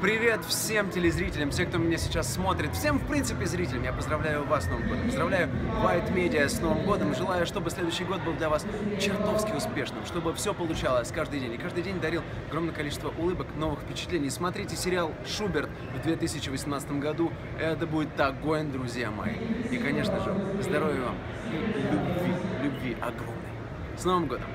Привет всем телезрителям, всем, кто меня сейчас смотрит, всем, в принципе, зрителям. Я поздравляю вас с Новым годом, поздравляю White Media с Новым годом. Желаю, чтобы следующий год был для вас чертовски успешным, чтобы все получалось каждый день. И каждый день дарил огромное количество улыбок, новых впечатлений. Смотрите сериал «Шуберт» в 2018 году. Это будет огонь, друзья мои. И, конечно же, здоровья вам и любви, любви огромной. С Новым годом!